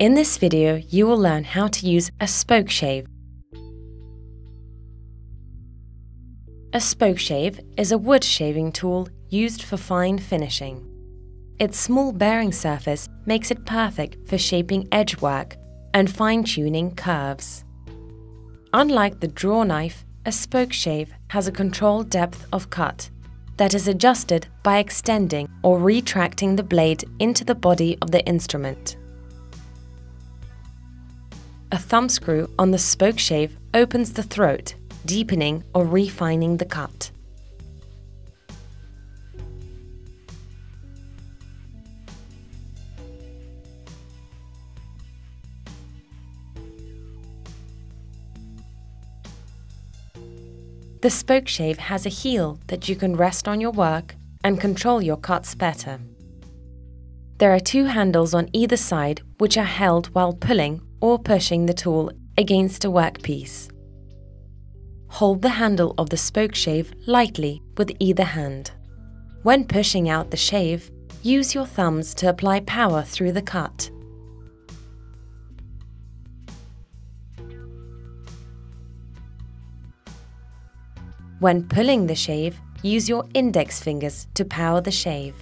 In this video, you will learn how to use a spoke shave. A spoke shave is a wood shaving tool used for fine finishing. Its small bearing surface makes it perfect for shaping edge work and fine-tuning curves. Unlike the draw knife, a spoke shave has a controlled depth of cut that is adjusted by extending or retracting the blade into the body of the instrument. A thumb screw on the spoke shave opens the throat, deepening or refining the cut. The spoke shave has a heel that you can rest on your work and control your cuts better. There are two handles on either side which are held while pulling or pushing the tool against a workpiece. Hold the handle of the spoke shave lightly with either hand. When pushing out the shave, use your thumbs to apply power through the cut. When pulling the shave, use your index fingers to power the shave.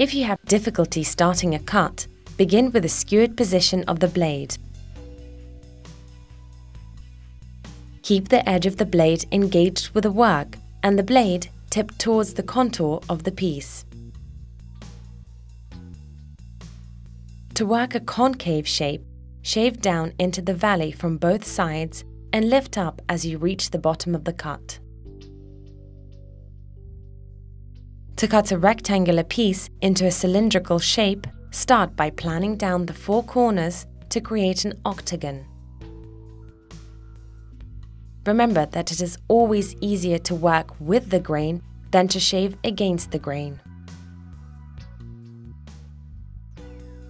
If you have difficulty starting a cut, begin with the skewered position of the blade. Keep the edge of the blade engaged with the work and the blade tipped towards the contour of the piece. To work a concave shape, shave down into the valley from both sides and lift up as you reach the bottom of the cut. To cut a rectangular piece into a cylindrical shape, start by planning down the four corners to create an octagon. Remember that it is always easier to work with the grain than to shave against the grain.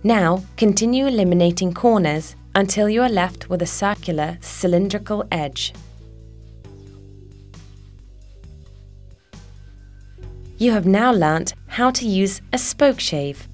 Now, continue eliminating corners until you are left with a circular, cylindrical edge. You have now learnt how to use a spoke shave.